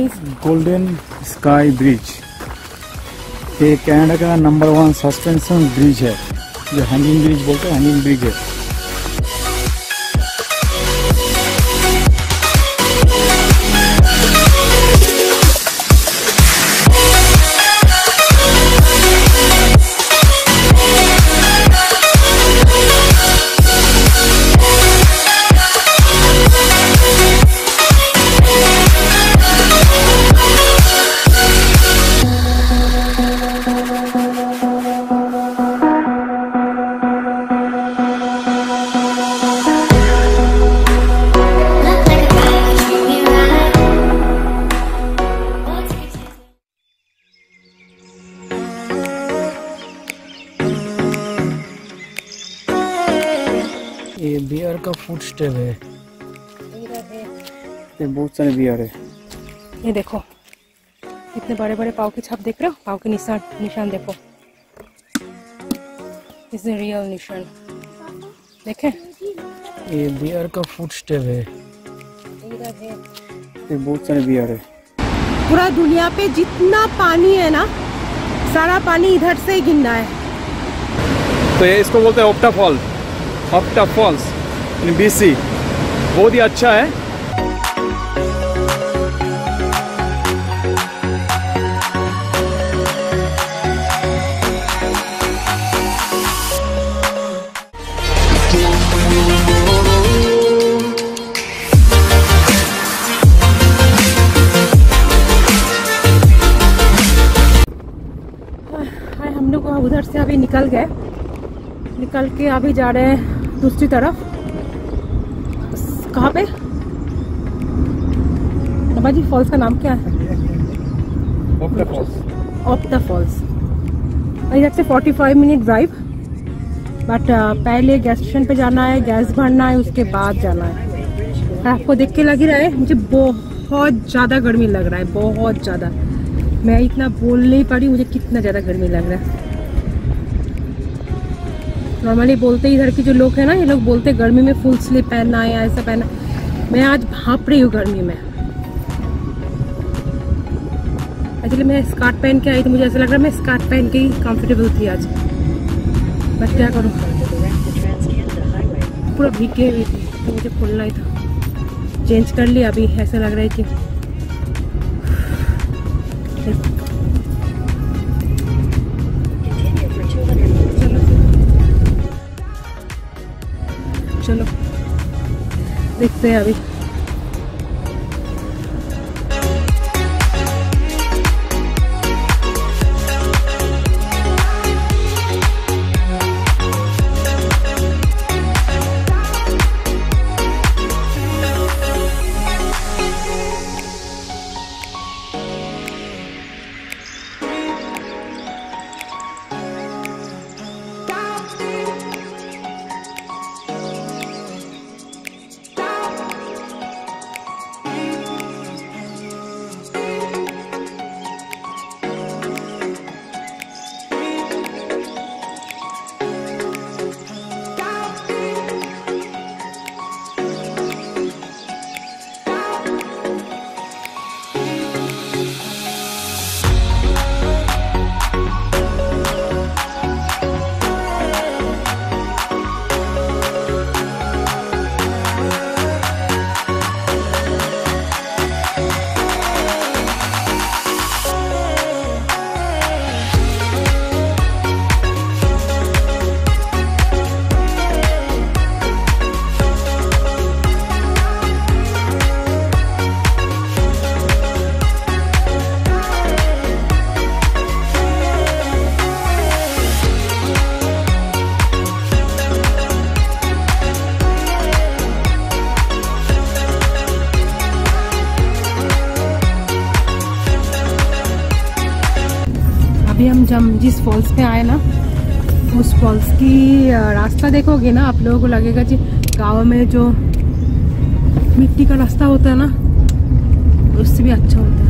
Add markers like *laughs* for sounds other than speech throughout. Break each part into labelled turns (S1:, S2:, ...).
S1: Please
S2: golden sky bridge ये Canada का number one suspension bridge है। जो हैंगिंग ब्रिज बोलते हैं हैंगिंग ब्रिज है। बहुत सारे बियर है।
S1: ये देखो कितने बड़े बड़े पाव के छाप देख रहे हो? पाव के निशान निशान देखो। इज़ रियल निशान। देखे।
S2: ये बियर का फ़ूड स्टेप है। ये बहुत सारे बियर है।
S1: पूरा दुनिया पे जितना पानी है ना सारा पानी इधर से ही गिरना है।
S2: तो ये इसको बोलते हैं Opta fall Opta falls in BC बहुत ही अच्छा है।
S1: निकल गए। निकल के अभी जा रहे हैं दूसरी तरफ़। कहाँ पे? बाबा जी फॉल्स का नाम क्या है?
S2: Opta falls
S1: of the falls इधर से 45 मिनट ड्राइव बट पहले गैस स्टेशन पे जाना है गैस भरना है उसके बाद जाना है। आपको देख के लग ही रहा है मुझे बहुत ज़्यादा गर्मी लग रहा है बहुत ज़्यादा। मैं इतना बोल नहीं पा रही मुझे कितना ज़्यादा गर्मी लग रहा है। नॉर्मली बोलते इधर के जो लोग हैं ना, ये लोग बोलते गर्मी में फुल स्लीव पहनना है या ऐसा पहनना। मैं आज भाप रही हूँ गर्मी में। एक्चुअली मैं स्कार्ट पहन के आई तो मुझे ऐसा लग रहा है मैं स्कार्ट पहन के ही कंफर्टेबल थी आज। बट क्या करूँ? पूरा भीगे हुई थी तो मुझे खोलना ही था। चेंज कर लिया अभी, ऐसा लग रहा है कि देखते हैं अभी हम जम जिस फॉल्स पे आए ना, उस फॉल्स की रास्ता देखोगे ना, आप लोगों को लगेगा जी, गाँव में जो मिट्टी का रास्ता होता है ना, उससे भी अच्छा होता है।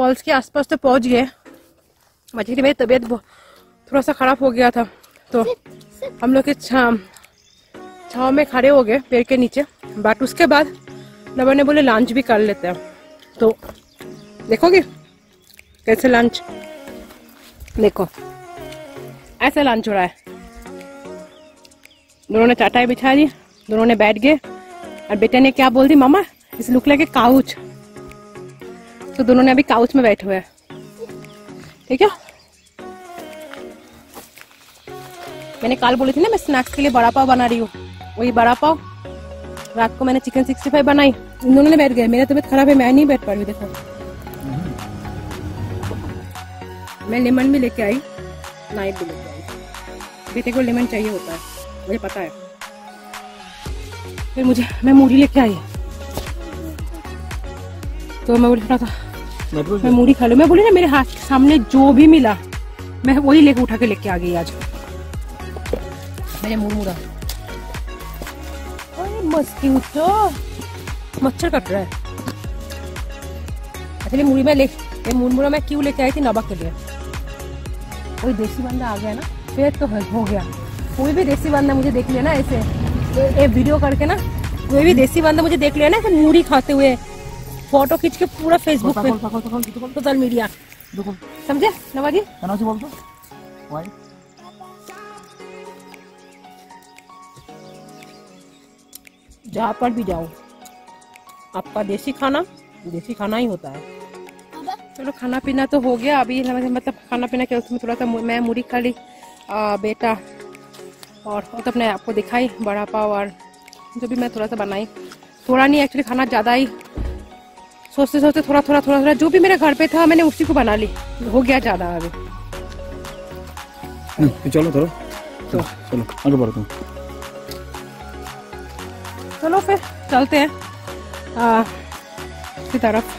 S1: फॉल्स के आसपास तो पहुँच गए। बच्चे की मेरी तबीयत थोड़ा सा खराब हो गया था तो हम लोग के छाव छाव में खड़े हो गए पेड़ के नीचे। बट उसके बाद नबर ने बोले लंच भी कर लेते हैं। तो देखोगे कैसे लंच? देखो ऐसा लंच हो रहा है। दोनों ने चाटाई बिछा दी दोनों ने बैठ गए। और बेटे ने क्या बोल दी मामा इस लुक लगे काउच। तो दोनों ने अभी काउच में बैठे हुए हैं। ठीक है? मैंने काल बोली थी ना, मैं स्नैक्स के लिए बड़ा पाव बना रही हूँ। वही बड़ा पाव। रात को मैंने चिकन सिक्सटी फाइव बनाई। इन दोनों ने बैठ गए। मेरी तबीयत खराब है, मैं नहीं बैठ पा रही देखो। मैं लेमन भी लेके आई नाइट भी लेके आई। बेटे को लेमन चाहिए होता है, मुझे पता है। फिर मुझे, मैं मूढ़ी लेके आई। तो मैं बोली थोड़ा सा मैं मूढ़ी खा लूँ। मैं बोली ना मेरे हाथ के सामने जो भी मिला मैं वही लेके उठा के लेके आ गई आज। मैंने मुड़। मुड़ा मस्कीटो मच्छर कट रहा है। एक्चुअली मुड़ी में ले मुड़मुड़ा मैं क्यों लेके आई थी? नबक के लिए। कोई देसी बंदा आ गया ना फिर तो हो गया। कोई भी देसी बंदा मुझे देख लिया ना ऐसे। ये वीडियो करके ना कोई भी देसी बंदा मुझे देख लिया ना ऐसे मूढ़ी खाते हुए। फ़ोटो खींच के पूरा फेसबुक पे। Social media. समझे? नवाजी? बोल जहाँ पर भी जाओ आपका देसी खाना देसी खाना ही होता है। चलो खाना पीना तो हो गया। अभी मतलब खाना पीना के उसमें थोड़ा सा मैं मुड़ी खा ली। बेटा और वो तो अपने आपको दिखाई बड़ा पाव और जो भी मैं थोड़ा सा बनाई। थोड़ा नहीं एक्चुअली खाना ज़्यादा ही सोचते सोचते थोड़ा थोड़ा थोड़ा थोड़ा जो भी मेरे घर पे था मैंने उसी को बना ली। हो गया ज़्यादा अभी।
S2: चलो चलो चलो आगे बढ़ो तुम।
S1: चलो फिर चलते हैं। आ, की तरफ़।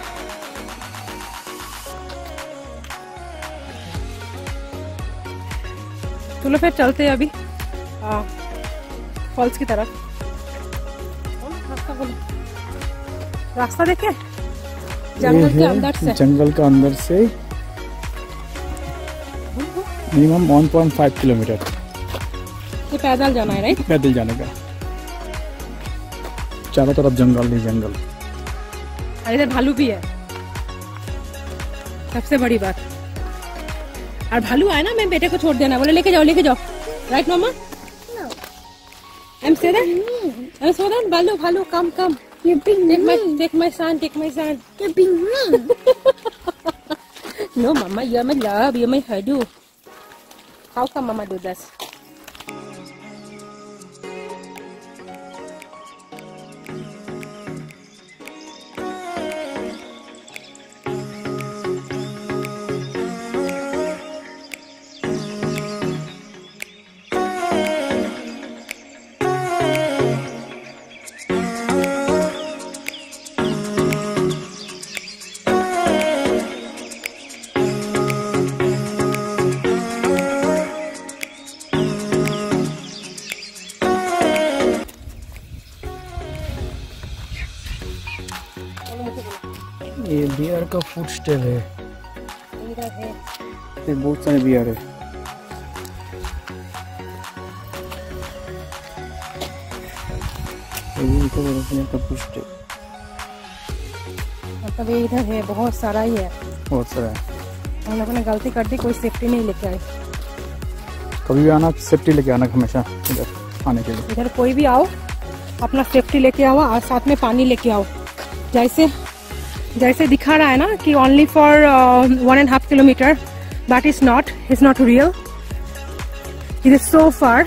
S1: चलो फिर चलते हैं अभी। आ, फॉल्स की तरफ़। रास्ता देखे। जंगल के
S2: है
S1: अंदर से।
S2: जंगल के अंदर से मिनिमम 1.5 किलोमीटर।
S1: ये पैदल जाना है राइट
S2: पैदल जाने का। चारों तरफ़ जंगल ही जंगल।
S1: और इधर भालू भी है। सबसे बड़ी बात। और भालू आए ना मैं बेटे को छोड़ देना बोले लेके जाओ लेके जाओ। राइट मामा I'm say that? I'm so that? Balu, Balu, come, come.
S3: You're being
S1: Take my,
S3: mean.
S1: take my son, take my son.
S3: You're being mean. *laughs*
S1: No, Mama, you're my love, you're my hadu. How can Mama do this?
S2: का food step है। ये बहुत सारे beer है। ये तो
S1: मतलब ये इधर है बहुत सारा ही है।
S2: बहुत सारा है।
S1: हम लोगों ने गलती कर दी कोई सेफ्टी नहीं लेके आए।
S2: कभी भी आना सेफ्टी लेके आना हमेशा इधर आने के लिए।
S1: इधर कोई भी आओ अपना सेफ्टी लेके आओ और साथ में पानी लेके आओ। जैसे जैसे दिखा रहा है ना कि only for one and half kilometre but is not is not real it is so far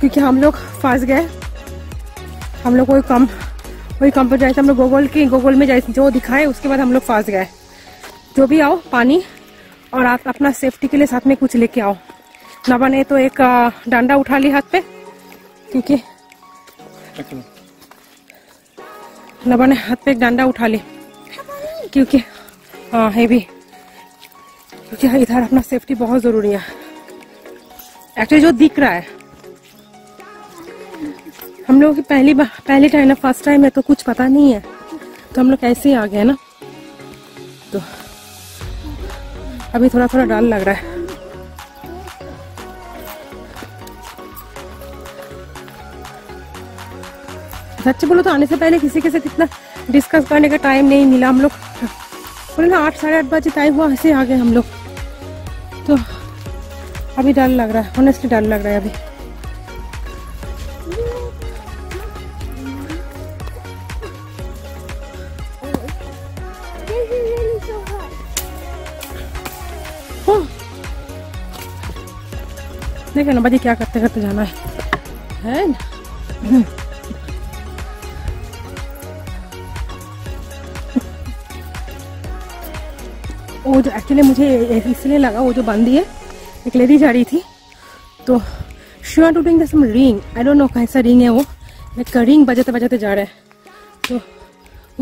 S1: क्योंकि हम लोग फंस गए। हम लोग कोई कम वही कम पर जैसे हम लोग गूगल की गूगल में जैसे जो दिखाए उसके बाद हम लोग फंस गए। जो भी आओ पानी और आप अपना सेफ्टी के लिए साथ में कुछ लेके आओ। नबा ने तो एक डंडा उठा ली हाथ पे क्योंकि नबा ने हाथ पे एक डंडा उठा ली। क्योंकि हाँ है भी। क्योंकि इधर अपना सेफ्टी बहुत ज़रूरी है। एक्चुअली जो दिख रहा है। हम लोगों की पहली बार पहली टाइम ना फ़र्स्ट टाइम है तो कुछ पता नहीं है। तो हम लोग ऐसे ही आ गए ना। तो अभी थोड़ा थोड़ा डर लग रहा है। सच बोलो तो आने से पहले किसी के साथ इतना डिस्कस करने का टाइम नहीं मिला हम लोग। बोले ना आठ साढ़े आठ बजे टाइम हुआ ऐसे आ गए हम लोग। तो अभी डर लग रहा है ऑनेस्टली डर लग रहा है अभी. ओह। देखो ना बजी क्या करते करते जाना है। है ना? वो जो एक्चुअली मुझे इसलिए लगा वो जो बंदी है एक लेडी जा रही थी। तो she want to doing ring I don't know कैसा रिंग है वो। एक रिंग बजाते बजाते जा रहा है। तो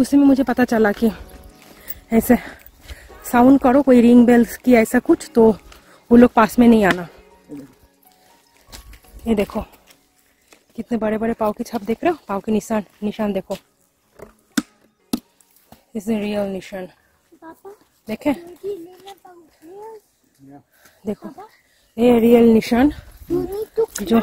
S1: उसी में मुझे पता चला कि ऐसे साउंड करो कोई रिंग बेल्स की ऐसा कुछ तो वो लोग पास में नहीं आना। ये देखो कितने बड़े बड़े पाव की छाप देख रहे हो? पाव के निशान निशान देखो। इज़ रियल निशान।
S3: Papa,
S1: देखे? देखो। ये रियल निशान। जो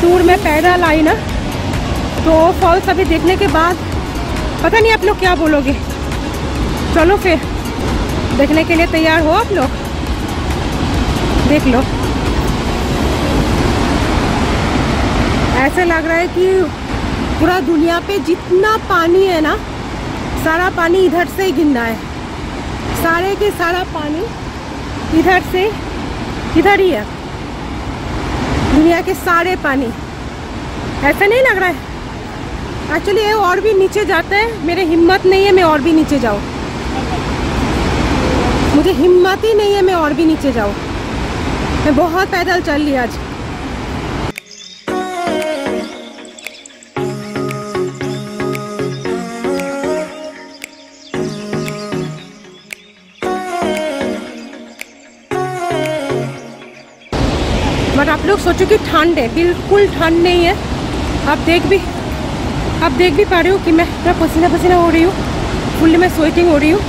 S1: दूर मैं पैदल आई ना तो फॉल्स अभी देखने के बाद पता नहीं आप लोग क्या बोलोगे। चलो फिर, देखने के लिए तैयार हो आप लोग? देख लो। ऐसे लग रहा है कि पूरा दुनिया पे जितना पानी है ना, सारा पानी इधर से ही गिरना है। सारे के सारा पानी इधर से, इधर ही है। दुनिया के सारे पानी। ऐसा नहीं लग रहा है। एक्चुअली ये और भी नीचे जाते है। मेरे हिम्मत नहीं है मैं और भी नीचे जाऊँ। मुझे हिम्मत ही नहीं है मैं और भी नीचे जाऊँ। मैं बहुत पैदल चल ली आज। आप लोग सोचो कि ठंड है, बिल्कुल ठंड नहीं है। आप देख भी, आप देख भी पा रहे हो कि मैं पूरा पसीना पसीना हो रही हूँ, फुल में स्वेटिंग हो रही हूँ।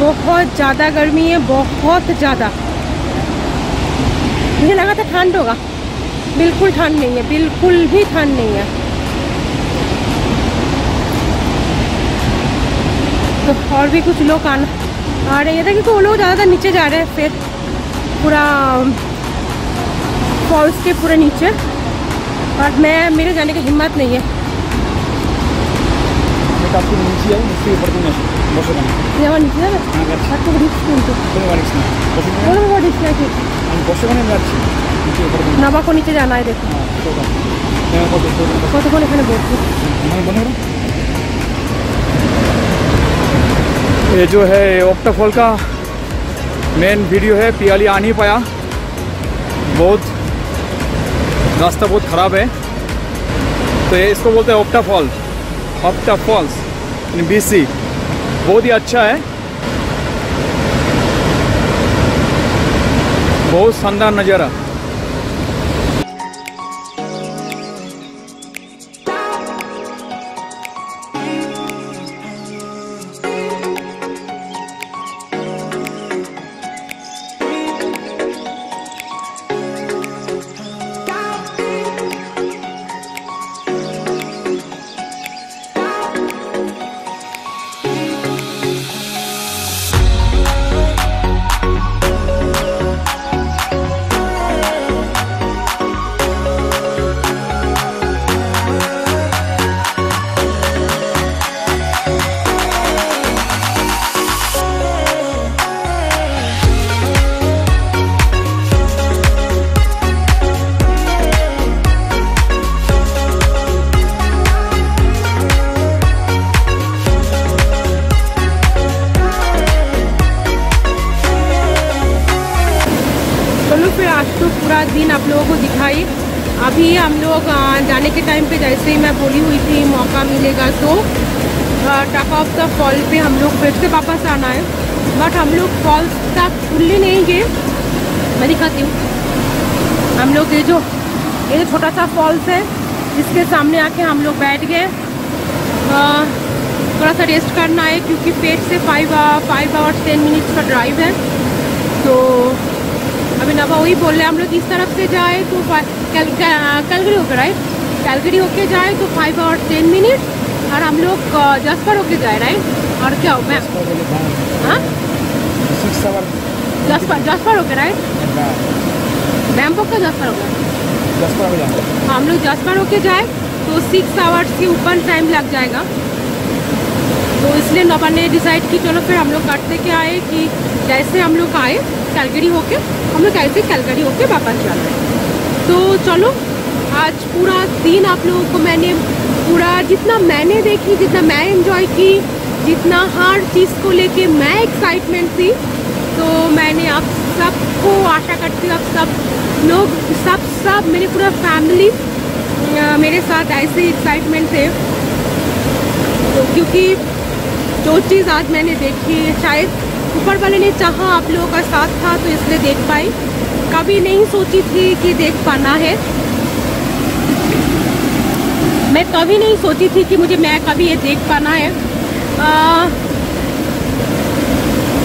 S1: बहुत ज़्यादा गर्मी है, बहुत ज़्यादा। मुझे लगा था ठंड होगा। बिल्कुल ठंड नहीं है, बिल्कुल भी ठंड नहीं है। तो और भी कुछ लोग आना, आ रहे हैं। क्योंकि वो लोग ज़्यादातर नीचे जा रहे हैं, फिर पूरा फॉल्स के पूरे नीचे और मैं मेरे जाने की हिम्मत नहीं है
S2: मैं काफी नीचे है नीचे ऊपर तो नहीं बस ना
S1: যাওয়ার নিচে যাবে
S2: হ্যাঁ যাচ্ছি
S1: আর তো রিস্ক কিন্তু
S2: কোনো বাড়িস না বসে
S1: বলো বাবা রিস্ক নাকি
S2: আমি বসে মানে যাচ্ছি নিচে উপরে তো
S1: নাবাকো নিচে জানা হয় দেখো
S2: হ্যাঁ তো मैं को देखो
S1: কতক্ষণ এখানে বসবো
S2: मैं बंद करूं ये जो है ऑक्टाफॉल का मेन वीडियो है पियाली आ नहीं पाया बहुत रास्ता बहुत ख़राब है। तो ये इसको बोलते हैं Opta falls Opta falls in BC बहुत ही अच्छा है। बहुत शानदार नज़ारा।
S1: लोग फॉल्स तक फुल्ली नहीं गए मैं दिखाती हूँ। हम लोग ये जो ये छोटा सा फॉल्स है इसके सामने आके हम लोग बैठ गए। थोड़ा सा रेस्ट करना है क्योंकि पेट से five five hours ten minutes का ड्राइव है। तो अभी नवा वही बोल रहे हैं हम लोग इस तरफ़ से जाए तो कैल, कैलगरी होकर राइट कैलगरी होके जाए तो फाइव आवर्स टेन मिनट और हम लोग जसपर होके जाए राइट और क्या हो मैं हाँ?
S2: सिक्स आवर
S1: राइट बैम्पॉक का जसपर होगा
S2: दस पर
S1: हम लोग जसपर होके जाए तो सिक्स आवर्स के ऊपर टाइम लग जाएगा। तो इसलिए नवा ने डिसाइड की चलो फिर हम लोग करते के आए कि जैसे हम लोग आए कैलगरी होके हम लोग ऐसे कैलगरी होके वापस जाते हैं। तो चलो आज पूरा दिन आप लोगों को मैंने पूरा जितना मैंने देखी जितना मैं एंजॉय की जितना हर चीज़ को लेके मैं एक्साइटमेंट थी तो मैंने आप सबको आशा करती हूँ आप सब लोग सब सब मेरे पूरा फैमिली मेरे साथ ऐसे एक्साइटमेंट थे। तो क्योंकि जो चीज़ आज मैंने देखी शायद ऊपर वाले ने चाहा आप लोगों का साथ था तो इसलिए देख पाई। कभी नहीं सोची थी कि देख पाना है। मैं कभी नहीं सोची थी कि मुझे मैं कभी ये देख पाना है। आ,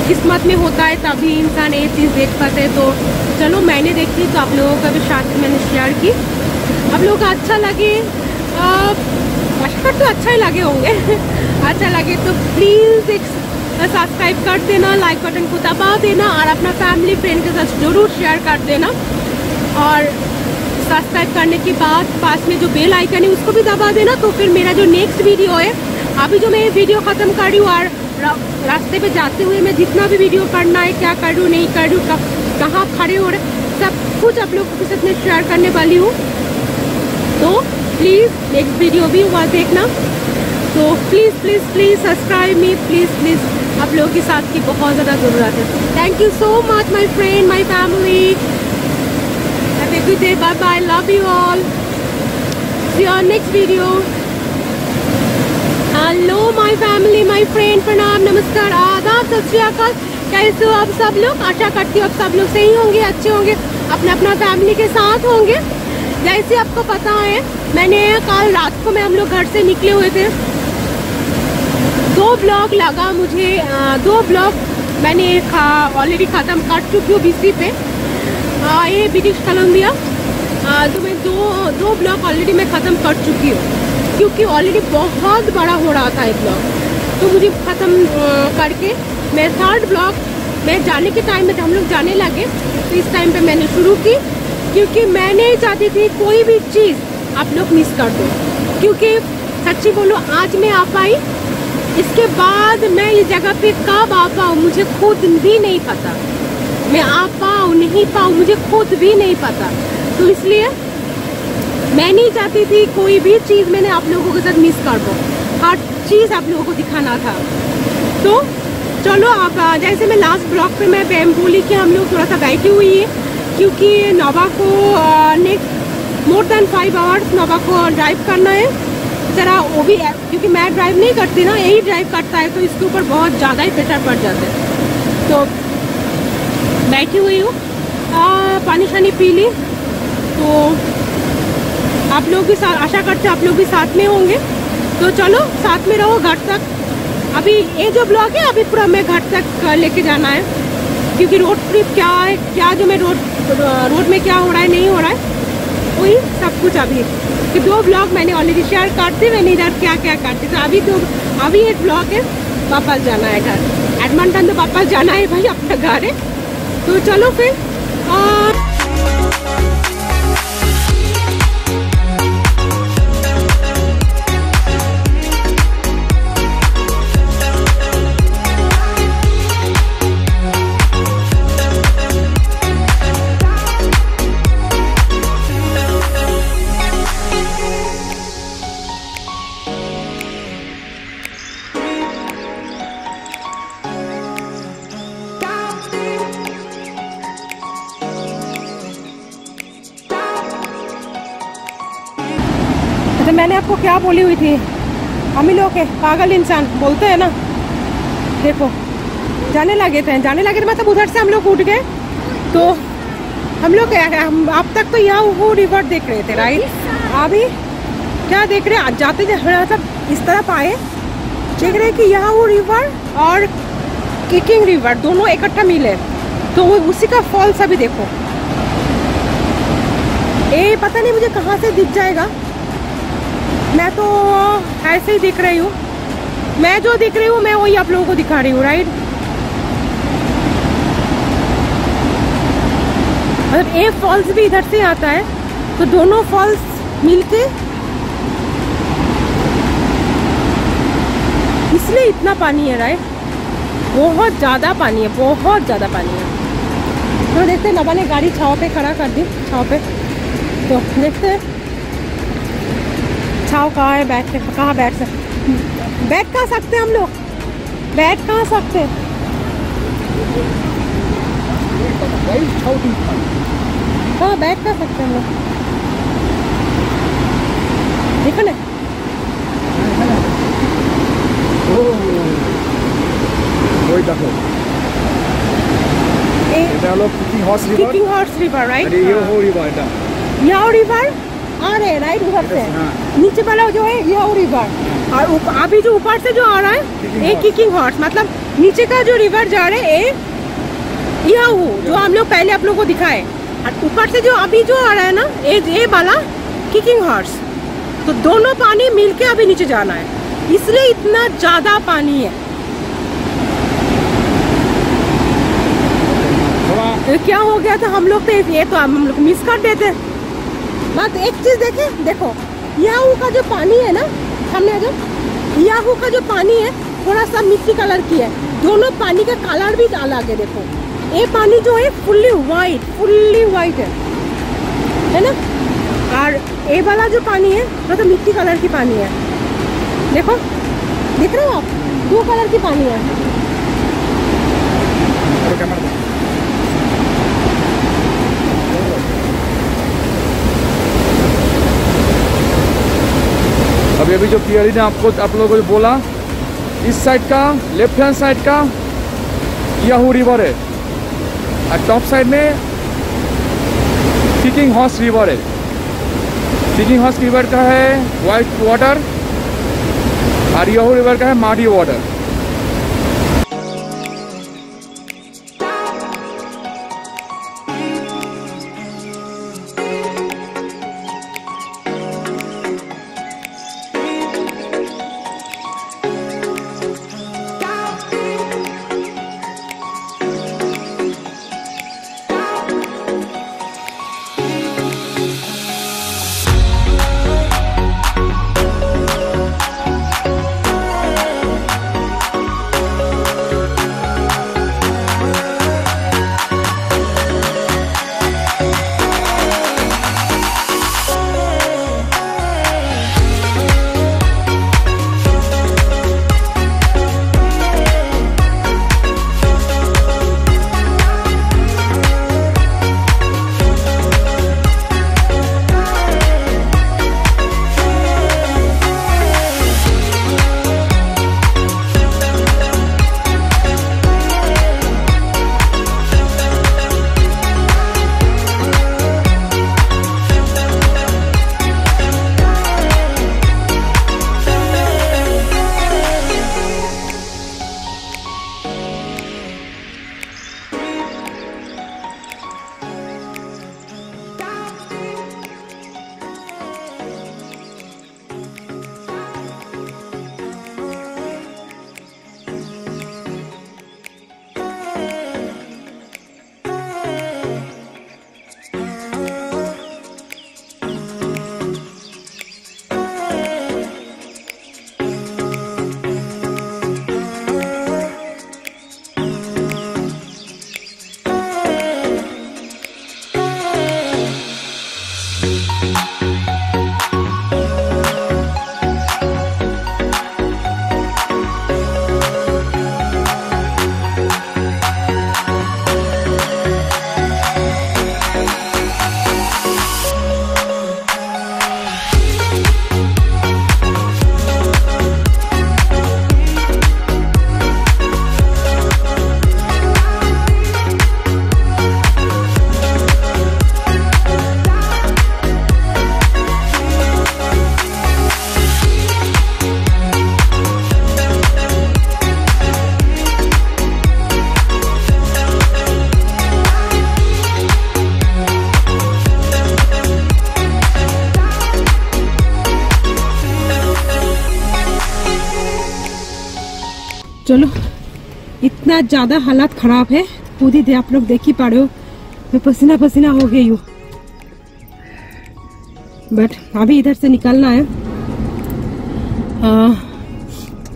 S1: किस्मत में होता है, तभी इंसान ये चीज़ देख पाते हैं। तो चलो, मैंने देखी तो आप लोगों का भी साथ मैंने शेयर की। आप लोगों को अच्छा लगे आशा करते अच्छा ही लगे होंगे। *laughs* अच्छा लगे तो प्लीज़ एक सब्सक्राइब कर देना लाइक बटन को दबा देना और अपना फैमिली फ्रेंड के साथ ज़रूर शेयर कर देना। और सब्सक्राइब करने के बाद पास में जो बेल आइकन है, उसको भी दबा देना। तो फिर मेरा जो नेक्स्ट वीडियो है, अभी जो मैं ये वीडियो ख़त्म कर रही हूँ और रास्ते पे जाते हुए मैं जितना भी वीडियो करना है, क्या कर हूँ नहीं कर कहाँ खड़े हो रहे, सब कुछ आप लोगों के साथ मैं शेयर करने वाली हूँ। तो प्लीज़ नेक्स्ट वीडियो भी हुआ देखना। तो please please please subscribe me please please आप लोगों के साथ की बहुत ज़्यादा ज़रूरत है। Thank you so much my friend my family bye bye love you all see your next video hello my family my friend प्रणाम नमस्कार आदाब सत श्री अकाल कैसे हो आप सब लोग? आशा करती हूँ आप सब लोग सही होंगे अच्छे होंगे अपना अपना फैमिली के साथ होंगे। जैसे आपको पता है मैंने कल रात को मैं हम लोग घर से निकले हुए थे। दो ब्लॉग लगा मुझे दो ब्लॉग मैंने खा ऑलरेडी ख़त्म कर चुकी हूँ बीसी पे। ये ब्रिटिश कोलंबिया आ, तो मैं दो दो ब्लॉग ऑलरेडी मैं ख़त्म कर चुकी हूँ। क्योंकि ऑलरेडी बहुत बड़ा हो रहा था ये ब्लॉग तो मुझे ख़त्म करके मैं थर्ड ब्लॉग मैं जाने के टाइम में हम लोग जाने लगे। तो इस टाइम पे मैंने शुरू की, क्योंकि मैं नहीं चाहती थी कोई भी चीज़ आप लोग मिस कर दो। क्योंकि सच्ची बोलो, आज मैं आ पाई, इसके बाद मैं ये जगह पे कब आ पाऊँ, मुझे खुद भी नहीं पता। मैं आ पाऊँ, नहीं पाऊँ, मुझे खुद भी नहीं पता। तो इसलिए मैं नहीं चाहती थी कोई भी चीज़ मैंने आप लोगों के साथ मिस कर दो। हर चीज़ आप लोगों को दिखाना था। तो चलो आप जैसे मैं लास्ट ब्लॉक पे मैं पैम बोली कि हम लोग थोड़ा सा बैठी हुई है क्योंकि नोवा को next more than five hours Nova को ड्राइव करना है। ज़रा वो भी है, क्योंकि मैं ड्राइव नहीं करती ना यही ड्राइव करता है तो इसके ऊपर बहुत ज़्यादा ही प्रेशर पड़ जाता है। तो बैठी हुई हूँ। पानी शानी पी ली। तो आप लोग भी साथ, आशा करते आप लोग भी साथ में होंगे। तो चलो, साथ में रहो घर तक। अभी ये जो ब्लॉग है, अभी पूरा मैं घर तक लेके जाना है। क्योंकि रोड ट्रिप क्या है, क्या जो मैं रोड रोड में क्या हो रहा है, नहीं हो रहा है, वही सब कुछ अभी। कि दो ब्लॉग मैंने ऑलरेडी शेयर करते मैंने इधर क्या क्या करते तो अभी तो अभी एक ब्लॉग है, वापस जाना है घर। एडमंटन तो वापस जाना है भाई, अपना घर है। तो चलो फिर, और आपको क्या बोली हुई थी? हम ही लोग के, पागल इंसान, बोलते हैं ना? देखो, जाने लगे थे जाने लगे थे मतलब उधर से हम लोग उठ गए। तो हम लोग हम, अब तक तो यहाँ वो रिवर देख रहे थे राइट अभी क्या देख रहे हैं? जाते जाते मतलब इस तरफ़ आए। देख रहे हैं कि यहाँ वो रिवर और किकिंग रिवर, दोनों इकट्ठा मिले। तो वो उसी का फॉल्स अभी देखो। ये पता नहीं मुझे कहाँ से दिख जाएगा। मैं तो ऐसे ही दिख रही हूँ। मैं जो दिख रही हूँ, मैं वही आप लोगों को दिखा रही हूँ राइट मतलब एक फॉल्स भी इधर से आता है तो दोनों फॉल्स मिलके इसलिए इतना पानी है राइट बहुत ज़्यादा पानी है, बहुत ज़्यादा पानी है। तो देखते हैं नबा ने गाड़ी छाव पे खड़ा कर दी, छाव पे। तो देखते हैं। छाव कहाँ है बैठ के कहाँ बैठ सकते बैठ कहाँ सकते हैं हम लोग बैठ कहाँ सकते हैं हाँ बैठ कहाँ सकते हैं हम लोग देखो ना
S2: ওই দেখো এটা হলো cooking horse river
S1: kicking horse river
S2: আর
S1: राइट
S2: এই হো রিভার এটা
S1: यहाँ रिवर आ रहे हैं राइट उधर से।
S2: हाँ।
S1: नीचे वाला जो है यह रिवर और अभी जो ऊपर से जो आ रहा है ये किकिंग हॉर्स मतलब नीचे का जो रिवर जा रहे है ये यह वो जो हम लोग पहले आप लोग को दिखाए। और ऊपर से जो अभी जो आ रहा है ना ये ये वाला किकिंग हॉर्स तो दोनों पानी मिलके अभी नीचे जाना है। इसलिए इतना ज़्यादा पानी है। क्या हो गया था? हम लोग तो ये तो हम लोग मिस कर देते। बात एक चीज़ देखे, देखो, याहू का जो पानी है ना, सामने आ जाओ, याहू का जो पानी है थोड़ा सा मिट्टी कलर की है। दोनों पानी का कलर भी अलग है देखो। ये पानी जो है फुल्ली वाइट फुल्ली वाइट है। है ना? और ये वाला जो पानी है वो तो मिट्टी कलर की पानी है। देखो, दिख रहे हो आप? दो कलर की पानी है।
S2: अभी अभी जो पियरी ने आपको, आप लोगों को बोला, इस साइड का लेफ़्ट हैंड साइड का याहू रिवर है। और टॉप साइड में किकिंग हॉर्स रिवर है। किकिंग हॉर्स रिवर का है वाइट वाटर और याहू रिवर का है माडी वाटर
S1: ज़्यादा हालात खराब है खुद ही दे आप लोग देख ही पा रहे हो। मैं पसीना पसीना हो गई हूँ। बट अभी इधर से निकलना है। हाँ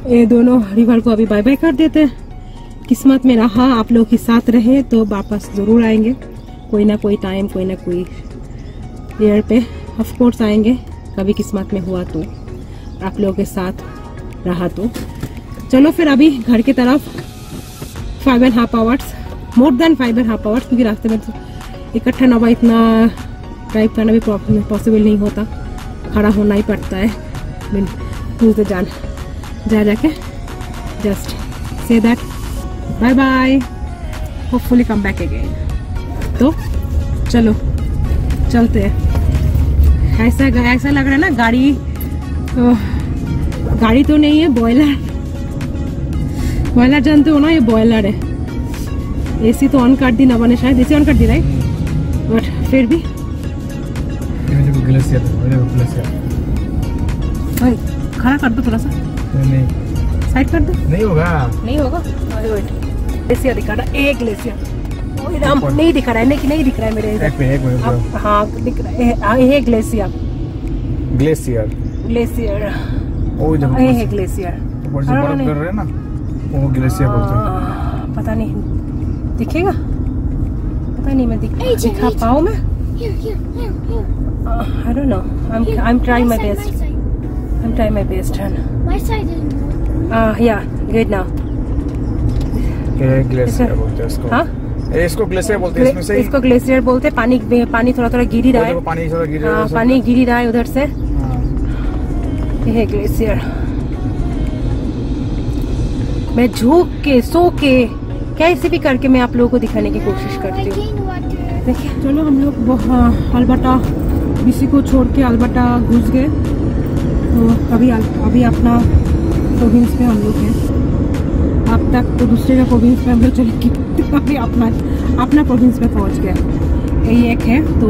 S1: ये दोनों रिवर को अभी बाय बाय कर देते हैं। किस्मत में रहा, आप लोग के साथ रहे तो वापस ज़रूर आएँगे। कोई ना कोई टाइम कोई ना कोई ईयर पे ऑफ़ कोर्स आएँगे। कभी किस्मत में हुआ तो आप लोगों के साथ रहा तो। चलो फिर अभी घर की तरफ़। Five and half hours more than five and half hours क्योंकि रास्ते में तो इकट्ठा नवा इतना ड्राइव करना भी प्रॉब्लम पॉसिबल नहीं होता। खड़ा होना ही पड़ता है। बिन टूज जान जा जाके just say that bye bye hopefully come back again तो चलो चलते हैं। ऐसा ऐसा लग रहा है ना गाड़ी तो, गाड़ी तो नहीं है बॉयलर बॉयलर जानते हो ना ये बॉयलर है एसी तो ऑन कर दी ना ने शायद एसी ऑन कर दी राइट बट फिर भी खड़ा कर दो थोड़ा सा
S2: नहीं
S1: साइड कर दो
S2: नहीं होगा
S1: नहीं होगा अरे वेट ग्लेशियर दिखा रहा एक ग्लेशियर राम नहीं दिखा रहा है नहीं नहीं दिख रहा है मेरे इधर
S2: एक मिनट
S1: हाँ दिख रहा है ये ग्लेशियर
S2: ग्लेशियर
S1: ग्लेशियर
S2: ओ
S1: है ग्लेशियर
S2: ऊपर से बर्फ़। कर रहे ना वो ग्लेशियर बोलते हैं।
S1: पता नहीं दिखेगा? पता नहीं मैं दिख,
S3: Agent,
S1: दिखा. पाऊँ मैं. I don't know I
S3: here.
S1: Am trying
S3: my
S1: best I am trying
S3: my
S2: best
S1: glacier
S2: बोलते हैं इसको।
S1: हाँ?
S2: इसको ग्लेशियर बोलते हैं इसमें से
S1: इसको ग्लेशियर बोलते हैं पानी पानी थोड़ा थोड़ा गिर ही रहा है
S2: पानी थोड़ा गिर रहा
S1: हाँ
S2: है
S1: पानी गिर रहा है उधर से।
S2: हाँ।
S1: ये ग्लेशियर। मैं झोंक के, सो के कैसे भी करके मैं आप लोगों को दिखाने की कोशिश करती हूँ? देखिए, चलो हम लोग अलबटा किसी को छोड़ के अलबटा घुस गए। तो अभी अभी अपना प्रोविंस में हम लोग हैं। अब तक तो दूसरे का प्रोविंस में हम लोग चले गए अभी अपना अपना प्रोविंस में पहुँच गए। यही एक है तो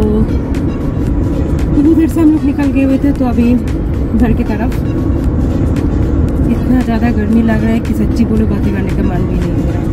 S1: देर से हम लोग निकल गए हुए थे तो अभी घर की तरफ़। इतना ज़्यादा गर्मी लग रहा है कि सच्ची बोलो बातें करने का मन भी नहीं हो रहा।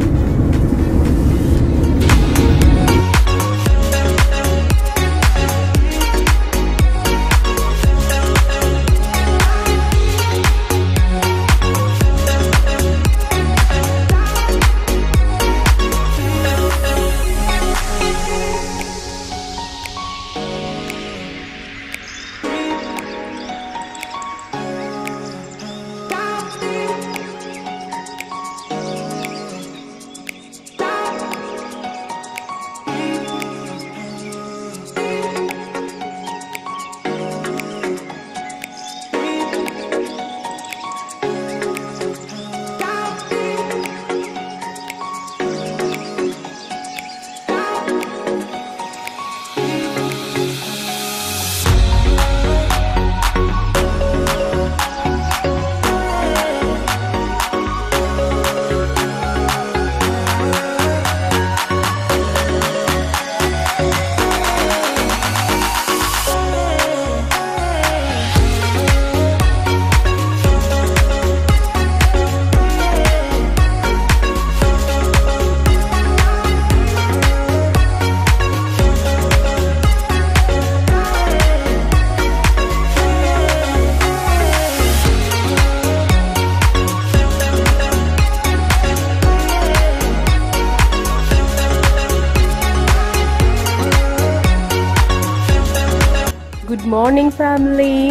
S1: मॉर्निंग फैमिली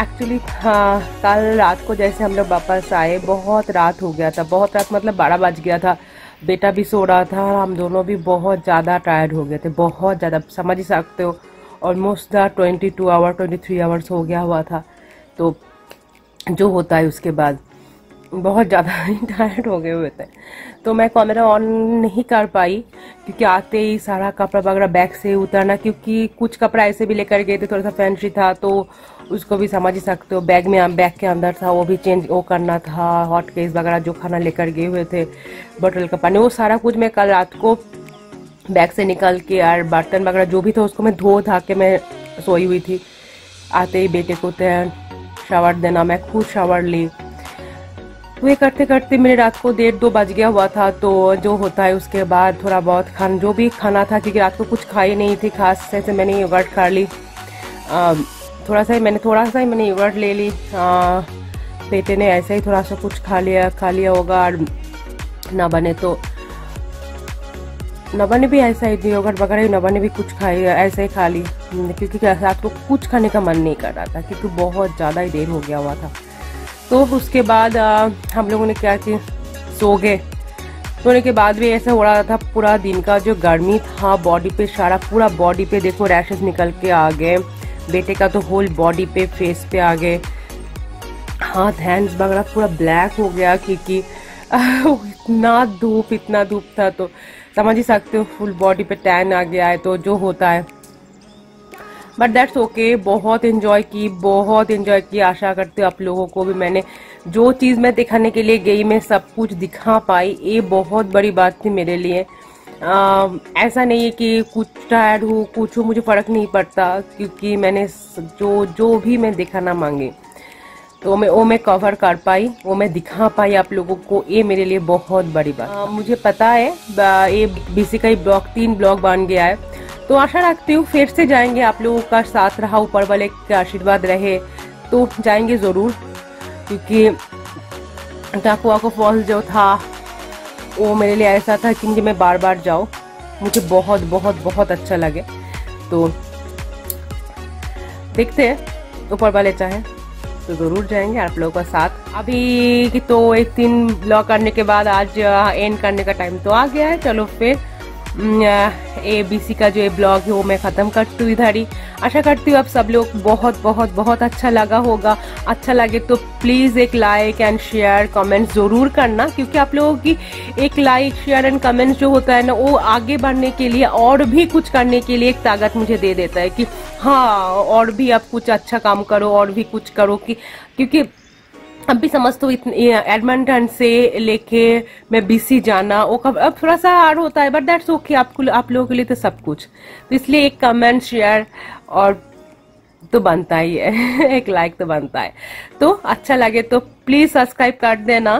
S1: एक्चुअली हाँ कल रात को जैसे हम लोग वापस आए, बहुत रात हो गया था। बहुत रात मतलब बारह बज गया था। बेटा भी सो रहा था, हम दोनों भी बहुत ज़्यादा टायर्ड हो गए थे, बहुत ज़्यादा। समझ ही सकते हो almost the twenty two hour twenty three hours हो गया हुआ था। तो जो होता है उसके बाद। बहुत ज़्यादा *laughs* ही टायर्ड हो गए हुए थे। तो मैं कैमरा ऑन नहीं कर पाई क्योंकि आते ही सारा कपड़ा वगैरह बैग से उतरना, क्योंकि कुछ कपड़ा ऐसे भी लेकर गए थे, थोड़ा सा फैंसी था तो उसको भी समझ ही सकते हो बैग में बैग के अंदर था, वो भी चेंज वो करना था हॉट केस वगैरह जो खाना लेकर गए हुए थे बोतल का पानी, वो सारा कुछ मैं कल रात को बैग से निकल के और बर्तन वगैरह जो भी था, उसको मैं धो धा के मैं सोई हुई थी। आते ही बेटे को शावर देना, मैं खुद शावर ली। तो ये करते करते मेरे रात को डेढ़ दो बज गया हुआ था तो जो होता है उसके बाद थोड़ा बहुत खान जो भी खाना था क्योंकि रात को कुछ खाई नहीं थी खास से मैंने योगर्ट खा ली। आ, थोड़ा सा ही मैंने थोड़ा सा ही मैंने योगर्ट ले ली। आ, बेटे ने ऐसे ही थोड़ा सा कुछ खा लिया खा लिया होगा और ना बने तो नबा ने भी ऐसा ही योगर्ट वगैरह नबा ने भी कुछ खाई ऐसे ही खा ली। क्योंकि रात को कुछ खाने का मन नहीं कर रहा था क्योंकि बहुत ज़्यादा ही देर हो गया हुआ था। तो उसके बाद आ, हम लोगों ने क्या कि सो गए। सोने के बाद भी ऐसा हो रहा था पूरा दिन का जो गर्मी था बॉडी पे सारा पूरा बॉडी पे देखो रैशेस निकल के आ गए। बेटे का तो होल बॉडी पे फेस पे आ गए। हाथ हैंड्स वगैरह पूरा ब्लैक हो गया क्योंकि *laughs* इतना धूप इतना धूप था तो समझ ही सकते हो फुल बॉडी पे टैन आ गया है तो जो होता है। बट दैट्स ओके बहुत इन्जॉय की बहुत इन्जॉय की. आशा करते हूँ आप लोगों को भी मैंने जो चीज़ मैं दिखाने के लिए गई मैं सब कुछ दिखा पाई. ये बहुत बड़ी बात थी मेरे लिए. आ, ऐसा नहीं है कि कुछ टायर्ड हूँ कुछ हूँ मुझे फ़र्क नहीं पड़ता क्योंकि मैंने जो जो भी मैं दिखाना मांगी. तो मैं वो मैं कवर कर पाई वो मैं दिखा पाई आप लोगों को. ये मेरे लिए बहुत बड़ी बात. आ, मुझे पता है ये बीसी का ही ब्लॉग तीन ब्लॉग बन गया है. तो आशा रखती हूँ फिर से जाएँगे आप लोगों का साथ रहा, ऊपर वाले का आशीर्वाद रहे तो जाएँगे ज़रूर, क्योंकि टाकू वाको फॉल्स जो था, वो मेरे लिए ऐसा था कि मैं बार बार जाऊँ। मुझे बहुत बहुत बहुत अच्छा लगे। तो देखते हैं, ऊपर वाले चाहे तो ज़रूर जाएँगे आप लोगों का साथ। अभी की तो एक दिन ब्लॉग करने के बाद आज एंड करने का टाइम तो आ गया है। चलो फिर ए बी सी का जो ये ब्लॉग है, वो मैं ख़त्म करती हूँ इधर ही। आशा करती हूँ आप सब लोग बहुत बहुत बहुत अच्छा लगा होगा। अच्छा लगे तो प्लीज़ एक लाइक एंड शेयर कमेंट ज़रूर करना, क्योंकि आप लोगों की एक लाइक शेयर एंड कमेंट जो होता है ना, वो आगे बढ़ने के लिए और भी कुछ करने के लिए एक ताकत मुझे दे देता है कि हाँ और भी आप कुछ अच्छा काम करो, और भी कुछ करो कि, क्योंकि अब भी समझते हो एडमंटन से लेके मैं बीसी जाना, वो कब, अब थोड़ा सा हार्ड होता है बट दैट्स ओके आपको, आप लोगों के लिए तो सब कुछ। तो इसलिए एक कमेंट शेयर और तो बनता ही है, *laughs* एक लाइक तो बनता है। तो अच्छा लगे तो प्लीज़ सब्सक्राइब कर देना,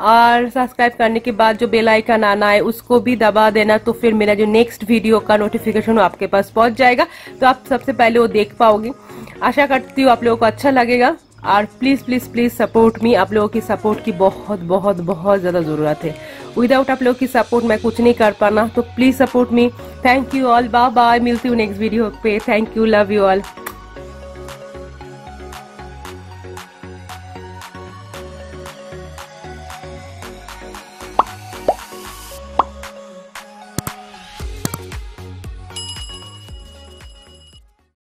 S1: और सब्सक्राइब करने के बाद जो बेल आइकन आना है, उसको भी दबा देना तो फिर मेरा जो नेक्स्ट वीडियो का नोटिफिकेशन आपके पास पहुँच जाएगा। तो आप सबसे पहले वो देख पाओगे। आशा करती हूँ आप लोगों को अच्छा लगेगा। और please please please support me आप लोगों की सपोर्ट की बहुत बहुत बहुत ज़्यादा ज़रूरत है। विदाउट आप लोगों की सपोर्ट मैं कुछ नहीं कर पाना तो please support me thank you all bye bye मिलती हूँ नेक्स्ट वीडियो पे. Thank you love you all